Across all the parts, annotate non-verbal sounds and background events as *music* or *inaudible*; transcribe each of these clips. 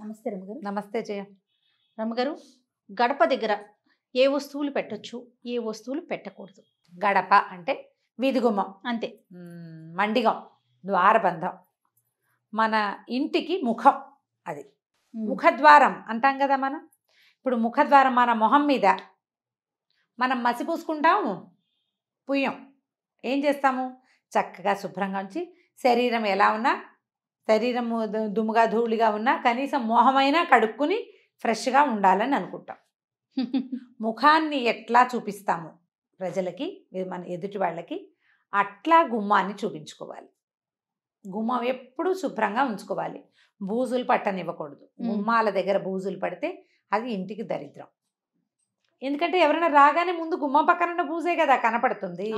నమస్తే రమ్మగారు నమస్తే జయ. రమ్మగారు గడప దగ్గర ఏ వస్తువులు పెట్టొచ్చు ఏ వస్తువులు పెట్టకూడదు. గడప అంటే వీధి గుమ్మం అంతే మండిగం ద్వారబంధం. మన ఇంటికి ముఖం అది. ముఖద్వారం అంటాం కదా మనం. ఇప్పుడు ముఖద్వారం మన మొహం మీద మనం మసి పూసుకుంటాము పుయ్యం. ఏం చేస్తాము? చక్కగా శుభ్రంగా ఉంచి శరీరం ఎలా ఉన్నా శరీరం దు- దుమ్ముగా ధూళిగా ఉన్నా కనీసం మొహమైనా కడుక్కుని ఫ్రెష్గా ఉండాలని అనుకుంటాం. *laughs* ముఖాన్ని ఎట్లా చూపిస్తాము ప్రజలకి మన ఎదుటి వాళ్ళకి అట్లా గుమ్మాన్ని చూపించుకోవాలి. గుమ్మం ఎప్పుడూ శుభ్రంగా ఉంచుకోవాలి. బూజులు పట్టనివ్వకూడదు. గుమ్మాల దగ్గర బూజులు పడితే అది ఇంటికి దరిద్రం. ఎందుకంటే ఎవరైనా రాగానే ముందు గుమ్మం పక్కన ఉన్న బూజే కదా కనపడుతుంది.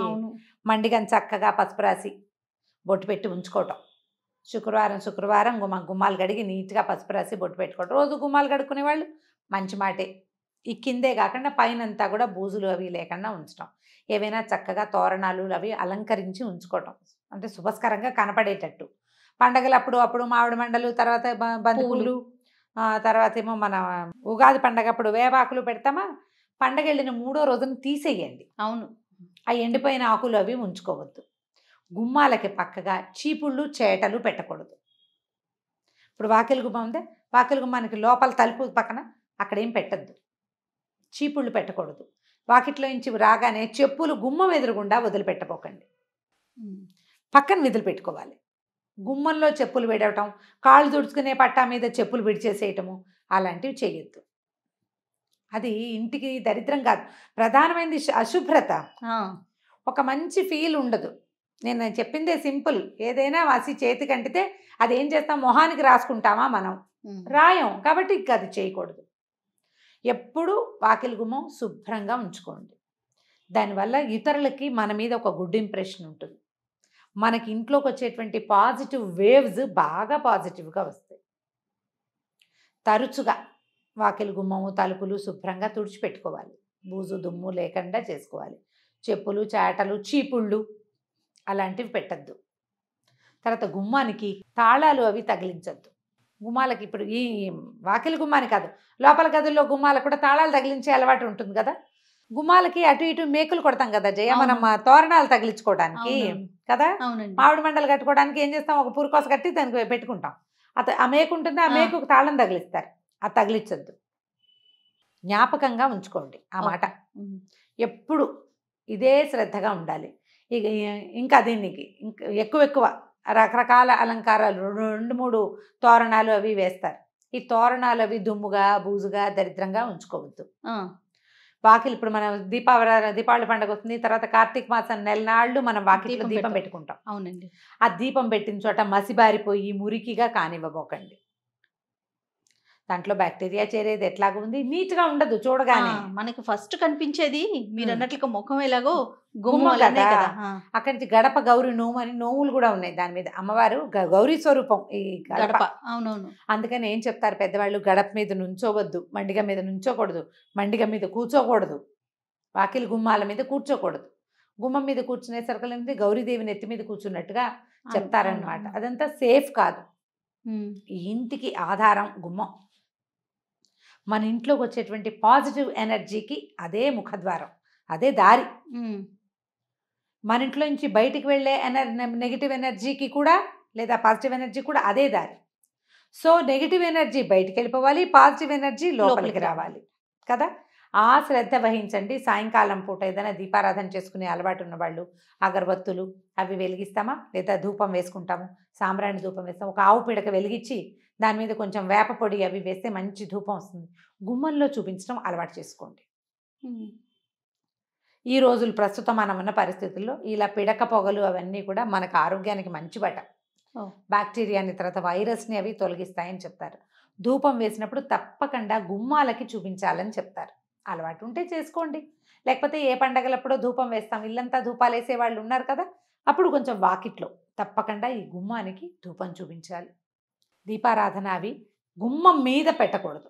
మండిగని చక్కగా పసుపు రాసి బొట్టు పెట్టి ఉంచుకోవటం. శుక్రవారం శుక్రవారం గుమ్మ గుమ్మాలు కడిగి నీట్గా పసుపు రాసి బొట్టు పెట్టుకోవటం రోజు గుమ్మాలు కడుక్కునే వాళ్ళు మంచి మాటే. ఈ కిందే కాకుండా పైనంతా కూడా బూజులు అవి లేకుండా ఉంచడం ఏవైనా చక్కగా తోరణాలు అవి అలంకరించి ఉంచుకోవటం. అంటే శుభస్కరంగా కనపడేటట్టు. పండగలు అప్పుడు అప్పుడు మామిడి మండలు తర్వాత బ- బంతిపూలు ఆ, తర్వాత ఏమో మన ఉగాది పండగ అప్పుడు వేపాకులు పెడతామా? పండగ వెళ్ళిన మూడో రోజున తీసేయండి. అవును. ఆ ఎండిపోయిన ఆకులు అవి ఉంచుకోవద్దు. గుమ్మాలకి పక్కగా చీపుళ్ళు చేటలు పెట్టకూడదు. ఇప్పుడు వాకిలి గుమ్మం ఉందే వాకిలి గుమ్మానికి లోపల తలుపు పక్కన అక్కడ ఏం పెట్టద్దు. చీపుళ్ళు పెట్టకూడదు. వాకిట్లో నుంచి రాగానే చెప్పులు గుమ్మం ఎదురుగుండా వదిలిపెట్టపోకండి. పక్కన విధులు పెట్టుకోవాలి గుమ్మంలో చెప్పులు విడవటం కాళ్ళు తుడుచుకునే పట్టా మీద చెప్పులు విడిచేసేయటము అలాంటివి చేయొద్దు. అది ఇంటికి దరిద్రం కాదు. ప్రధానమైనది అశుభ్రత. ఒక మంచి ఫీల్ ఉండదు. నేను చెప్పిందే సింపుల్. ఏదైనా వాసి చేతికి అంటితే అది ఏం చేస్తాం? మొహానికి రాసుకుంటామా మనం. రాయం. కాబట్టి ఇంకా అది చేయకూడదు. ఎప్పుడు వాకిలి గుమ్మం శుభ్రంగా ఉంచుకోండి. దానివల్ల ఇతరులకి మన మీద ఒక గుడ్ ఇంప్రెషన్ ఉంటుంది. మనకి ఇంట్లోకి వచ్చేటువంటి పాజిటివ్ వేవ్స్ బాగా పాజిటివ్గా వస్తాయి. తరచుగా వాకిలి గుమ్మము తలుపులు శుభ్రంగా తుడిచిపెట్టుకోవాలి. బూజు దుమ్ము లేకుండా చేసుకోవాలి. చెప్పులు చాటలు చీపుళ్ళు అలాంటివి పెట్టద్దు. తర్వాత గుమ్మానికి తాళాలు అవి తగిలించద్దు. గుమ్మాలకి ఇప్పుడు ఈ వాకిలి గుమ్మాని కాదు లోపల గదుల్లో గుమ్మాలకు కూడా తాళాలు తగిలించే అలవాటు ఉంటుంది కదా. గుమ్మాలకి అటు ఇటు మేకులు కొడతాం కదా జయ మనం తోరణాలు తగిలించుకోవడానికి. కదా. మామిడి మండలు కట్టుకోవడానికి ఏం చేస్తాం? ఒక పురుకోస కట్టి దానికి పెట్టుకుంటాం. అత ఆ మేకు ఉంటుంది ఆ. మేకుకు తాళం తగిలిస్తారు. అది తగిలించద్దు. జ్ఞాపకంగా ఉంచుకోండి ఆ మాట. ఎప్పుడు ఇదే శ్రద్ధగా ఉండాలి. ఇక ఇంకా దీనికి ఇంకా ఎక్కువ ఎక్కువ రకరకాల అలంకారాలు రెండు రెండు మూడు తోరణాలు అవి వేస్తారు. ఈ తోరణాలు అవి దుమ్ముగా బూజుగా దరిద్రంగా ఉంచుకోవద్దు. వాకిలి ఇప్పుడు మనం దీపావళి దీపావళి పండుగ వస్తుంది తర్వాత కార్తీక మాసం నెల నాళ్ళు మనం వాకిట్లో దీపం. పెట్టుకుంటాం. అవునండి. ఆ దీపం పెట్టిన చోట మసిబారిపోయి మురికిగా కానివ్వబోకండి. దాంట్లో బ్యాక్టీరియా చేరేది ఎట్లాగ ఉంది. నీట్గా ఉండదు చూడగానే. మనకి ఫస్ట్ కనిపించేది మీరు. అన్నట్లుగా ముఖం ఎలాగో గుమ్మం కదా. అక్కడి నుంచి గడప గౌరి నోము అని నోములు కూడా ఉన్నాయి దాని మీద. అమ్మవారు గ- గౌరీ స్వరూపం ఈ గడప. అవునవును. అందుకని ఏం చెప్తారు పెద్దవాళ్ళు? గడప మీద నుంచోవద్దు మండిగ మీద నుంచోకూడదు మండిగ మీద కూర్చోకూడదు వాకిలి గుమ్మాల మీద కూర్చోకూడదు. గుమ్మం మీద కూర్చునే సరుకులు గౌరీదేవి నెత్తి మీద కూర్చున్నట్టుగా చెప్తారనమాట. అదంతా సేఫ్ కాదు. ఈ ఇంటికి ఆధారం గుమ్మం. మన ఇంట్లోకి వచ్చేటువంటి పాజిటివ్ ఎనర్జీకి అదే ముఖద్వారం అదే దారి. మన ఇంట్లో నుంచి బయటికి వెళ్ళే ఎనర్ నెగిటివ్ ఎనర్జీకి కూడా లేదా పాజిటివ్ ఎనర్జీ కూడా అదే దారి. సో నెగిటివ్ ఎనర్జీ బయటికి వెళ్ళిపోవాలి పాజిటివ్ ఎనర్జీ లోపలికి రావాలి. కదా? ఆ శ్రద్ధ వహించండి. సాయంకాలం పూట ఏదైనా దీపారాధన చేసుకునే అలవాటు ఉన్న వాళ్ళు అగరబత్తులు అవి వెలిగిస్తామా? లేదా ధూపం వేసుకుంటాము సాంబ్రాణి ధూపం వేస్తాం ఒక ఆవు పిడక వెలిగించి దాని మీద కొంచెం వేప పొడి అవి వేస్తే మంచి ధూపం వస్తుంది. గుమ్మంలో చూపించడం అలవాటు చేసుకోండి. ఈ రోజులు ప్రస్తుతం మనం ఉన్న పరిస్థితుల్లో ఇలా పిడక పొగలు అవన్నీ కూడా మనకు ఆరోగ్యానికి మంచివట ఓ. బ్యాక్టీరియాని తర్వాత వైరస్ని అవి తొలగిస్తాయని చెప్తారు. ధూపం వేసినప్పుడు తప్పకుండా గుమ్మాలకి చూపించాలని చెప్తారు. అలవాటు ఉంటే చేసుకోండి. లేకపోతే ఏ పండగలప్పుడో ధూపం వేస్తాం. ఇల్లంతా ధూపాలు వేసే వాళ్ళు ఉన్నారు కదా! అప్పుడు కొంచెం వాకిట్లో తప్పకుండా ఈ గుమ్మానికి ధూపం చూపించాలి. దీపారాధన అవి గుమ్మం మీద పెట్టకూడదు.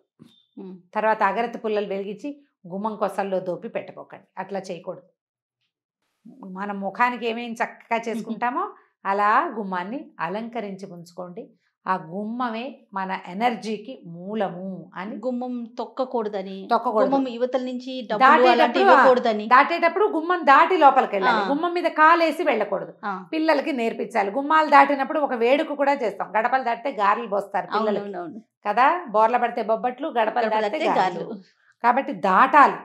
తర్వాత అగరత్తి పుల్లలు వెలిగించి గుమ్మం కొసల్లో దోపి పెట్టబోకండి. అట్లా చేయకూడదు. మన ముఖానికి ఏమేమి చక్కగా చేసుకుంటామో *laughs* అలా గుమ్మాన్ని అలంకరించి ఉంచుకోండి. ఆ గుమ్మమే మన ఎనర్జీకి మూలము అని గుమ్మం తొక్కకూడదని తొక్కకూడదు. గుమ్మం యువతల నుంచి దాటేటప్పుడు దాటేటప్పుడు గుమ్మం దాటి లోపలికి వెళ్ళాలి. గుమ్మం మీద కాలేసి వెళ్ళకూడదు. పిల్లలకి నేర్పించాలి. గుమ్మాలు దాటినప్పుడు ఒక వేడుక కూడా చేస్తాం. గడపలు దాటితే గారెలు పోస్తారు అవునవునవును. కదా? బోర్ల పడితే బొబ్బట్లు గడపలు దాటితే గారెలు. కాబట్టి దాటాలి.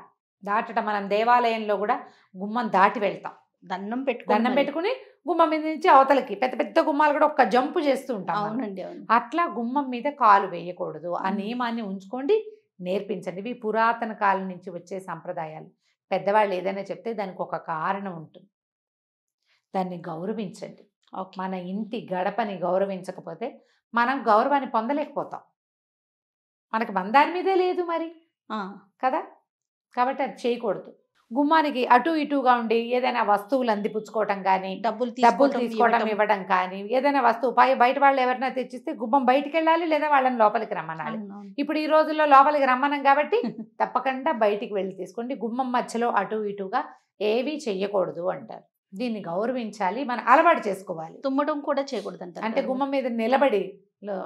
దాటడం మనం దేవాలయంలో కూడా గుమ్మం దాటి వెళ్తాం. దండం పెట్టుకో దండం పెట్టుకుని గుమ్మం మీద నుంచి అవతలకి పెద్ద పెద్ద గుమ్మాలు కూడా ఒక్క జంపు చేస్తూ ఉంటాం. అవునండి అవును. అట్లా గుమ్మం మీద కాలు వేయకూడదు. ఆ. నియమాన్ని ఉంచుకోండి నేర్పించండి. ఇవి పురాతన కాలం నుంచి వచ్చే సంప్రదాయాలు. పెద్దవాళ్ళు ఏదైనా చెప్తే దానికి ఒక కారణం ఉంటుంది. దాన్ని గౌరవించండి. మన ఇంటి గడపని గౌరవించకపోతే మనం గౌరవాన్ని పొందలేకపోతాం. మనకి మన దాని మీదే లేదు మరి. కదా? కాబట్టి అది చేయకూడదు. గుమ్మానికి అటు ఇటుగా ఉండి ఏదైనా వస్తువులు అందిపుచ్చుకోవటం కానీ డబ్బులు డబ్బులు తీసుకోవడం. ఇవ్వడం కానీ ఏదైనా వస్తువు పై బయట వాళ్ళు ఎవరైనా తెచ్చిస్తే గుమ్మం బయటికి వెళ్ళాలి లేదా వాళ్ళని లోపలికి రమ్మనాలి. ఇప్పుడు ఈ రోజుల్లో లోపలికి రమ్మనం కాబట్టి తప్పకుండా బయటికి వెళ్ళి తీసుకోండి గుమ్మం మధ్యలో అటు ఇటుగా ఏవి చెయ్యకూడదు అంటారు దీన్ని గౌరవించాలి మనం అలవాటు చేసుకోవాలి తుమ్మడం కూడా చేయకూడదు అంటారు అంటే. గుమ్మం మీద నిలబడి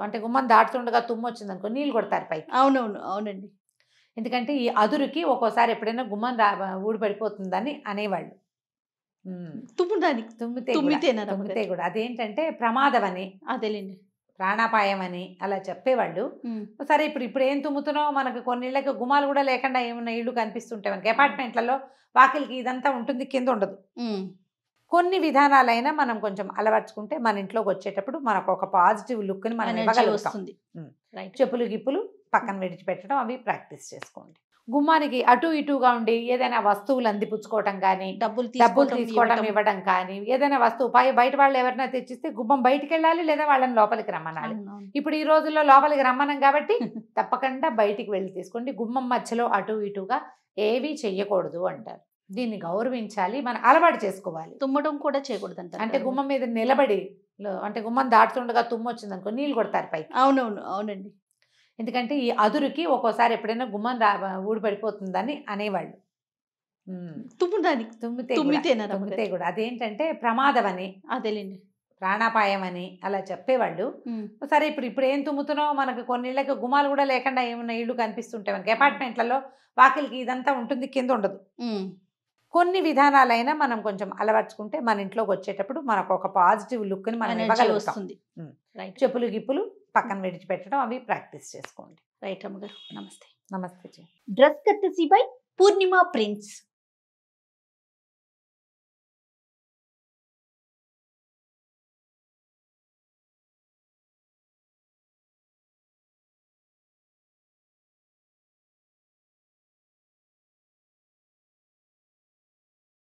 అంటే గుమ్మం దాటుతుండగా తుమ్ము వచ్చింది అనుకో నీళ్ళు కొడతారు పైకి అవునవును అవునండి ఎందుకంటే ఈ అదురుకి ఒక్కోసారి ఎప్పుడైనా గుమ్మం రా ఊడిపడిపోతుందని అనేవాళ్ళు. ఉమ్. తుమ్మడానికి తుమ్మితే కూడా- తుమ్మితేనా? తుమ్మితే కూడా. అదేంటంటే ప్రమాదం అని అదేలేండి. ప్రాణాపాయం అని అలా చెప్పేవాళ్ళు. సరే ఇప్పుడు ఇప్పుడు ఏం తుమ్ముతున్నావు? మనకు కొన్ని ఇళ్ళకి గుమ్మాలు కూడా లేకుండా ఏమన్నా ఇళ్ళు కనిపిస్తుంటాయి మనకి. అపార్ట్మెంట్లలో వాకిలికి ఇదంతా ఉంటుంది కింద ఉండదు. కొన్ని విధానాలైనా మనం కొంచెం అలవర్చుకుంటే మన ఇంట్లోకి వచ్చేటప్పుడు మనకు ఒక పాజిటివ్ లుక్ని మనం చెప్పులు గిప్పులు పక్కన విడిచిపెట్టడం అవి ప్రాక్టీస్ చేసుకోండి. గుమ్మానికి అటు ఇటుగా ఉండి ఏదైనా వస్తువులు అందిపుచ్చుకోవటం కానీ డబ్బులు డబ్బులు తీసుకోవడం. ఇవ్వడం కానీ ఏదైనా వస్తువు పై బయట వాళ్ళు ఎవరైనా తెచ్చిస్తే గుమ్మం బయటికి వెళ్ళాలి లేదా వాళ్ళని లోపలికి రమ్మనాలి. ఇప్పుడు ఈ రోజుల్లో లోపలికి రమ్మనం కాబట్టి తప్పకుండా బయటికి వెళ్ళి తీసుకోండి. గుమ్మం మధ్యలో అటు ఇటుగా ఏవి చెయ్యకూడదు అంటారు. దీన్ని గౌరవించాలి మనం అలవాటు చేసుకోవాలి. తుమ్మడం కూడా చేయకూడదు అంటారు అంటే. గుమ్మం మీద నిలబడి అంటే గుమ్మం దాటుతుండగా తుమ్ము వచ్చింది అనుకో నీళ్ళు కొడతారు పైకి. అవునవును అవునండి. ఎందుకంటే ఈ అదురుకి ఒక్కోసారి ఎప్పుడైనా గుమ్మం రా ఊడిపడిపోతుందని అనేవాళ్ళు. ఉమ్. తుమ్మడానికి తుమ్మితే తుమ్మితేనా? తుమ్మితే కూడా. అదేంటంటే ప్రమాదం అని అదేలేండి. ప్రాణాపాయం అని అలా చెప్పేవాళ్ళు. సరే ఇప్పుడు ఇప్పుడు ఏం తుమ్ముతున్నావు? మనకు కొన్ని ఇళ్ళకి గుమ్మాలు కూడా లేకుండా ఏమన్నా ఇళ్ళు కనిపిస్తుంటాయి మనకి అపార్ట్మెంట్లలో వాకిలికి ఇదంతా ఉంటుంది కింద ఉండదు. కొన్ని విధానాలైనా మనం కొంచెం అలవర్చుకుంటే మన ఇంట్లోకి వచ్చేటప్పుడు మనకు ఒక పాజిటివ్ లుక్ని మనం ఎనర్జీ ఇవ్వగలుగుతాం. వస్తుంది. ఉమ్. రైట్. చెప్పులు గిప్పులు పక్కన విడిచిపెట్టడం అవి ప్రాక్టీస్ చేసుకోండి. రైట్ అమ్మగారు. నమస్తే. నమస్తే జీ. డ్రెస్ కట్టసి బై పూర్ణిమ ప్రిన్స్.